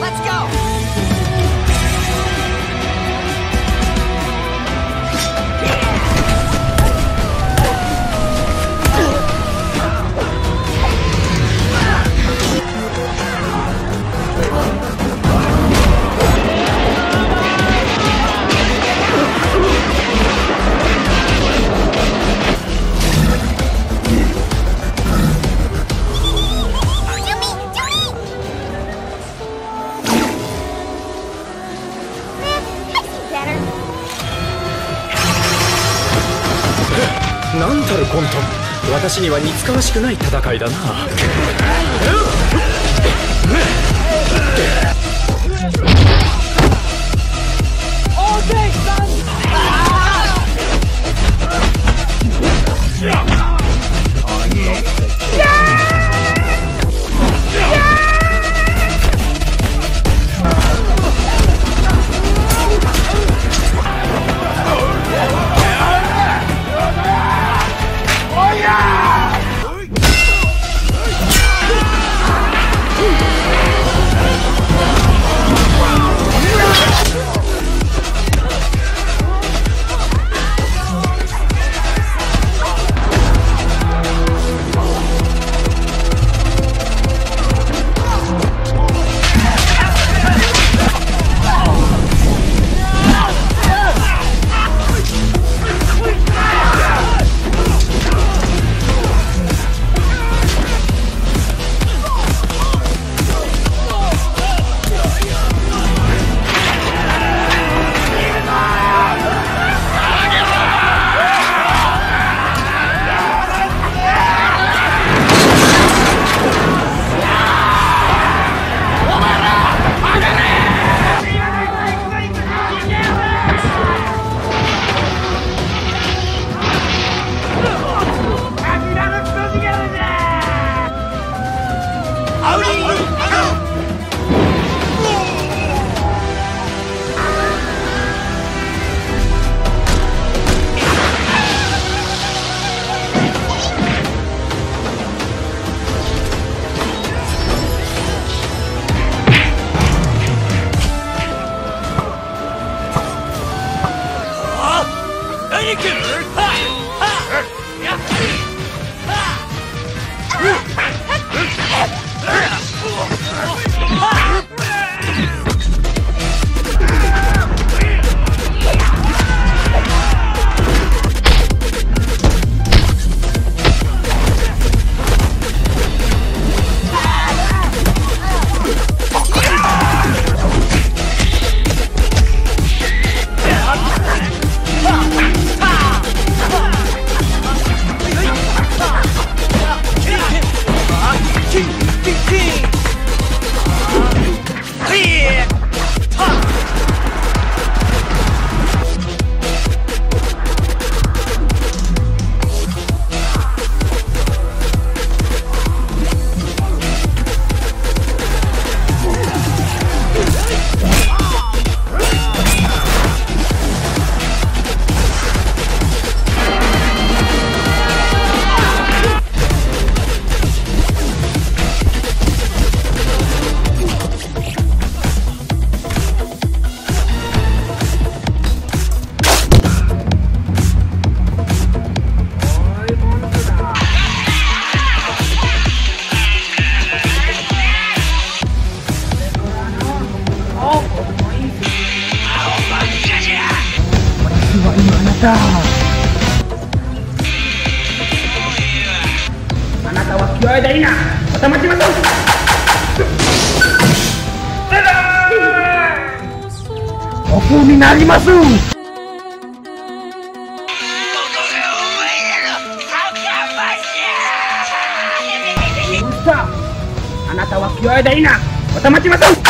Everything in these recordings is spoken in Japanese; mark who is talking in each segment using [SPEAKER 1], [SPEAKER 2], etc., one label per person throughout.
[SPEAKER 1] Let's go! 私には似つかわしくない戦いだな。King, King, King.
[SPEAKER 2] あなたは気合いでいいなまた待ちましょうになります。さああなたは気合いでいいなまた待ちましょう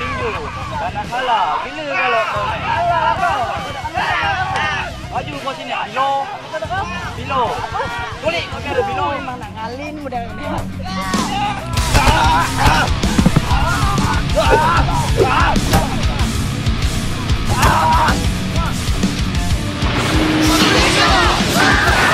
[SPEAKER 3] Alah, bila kalau kau main? Alah, kau. Baju kau sini, bilo. Bilo. Kulit kau ada bilo.
[SPEAKER 4] Memang nak ngalin model ni.
[SPEAKER 2] देखो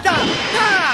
[SPEAKER 1] はあ,